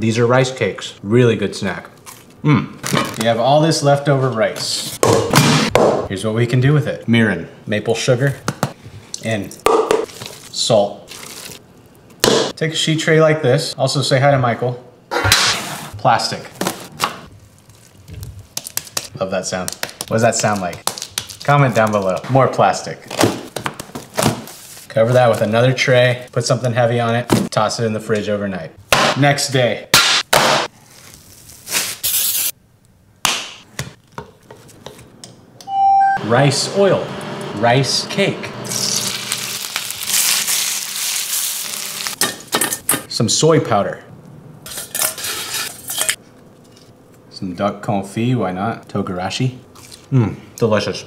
These are rice cakes. Really good snack. Mmm. You have all this leftover rice. Here's what we can do with it. Mirin, maple sugar, and salt. Take a sheet tray like this. Also say hi to Michael. Plastic. Love that sound. What does that sound like? Comment down below. More plastic. Cover that with another tray, put something heavy on it, toss it in the fridge overnight. Next day. Rice oil, rice cake. Some soy powder. Some duck confit, why not? Togarashi. Mmm, delicious.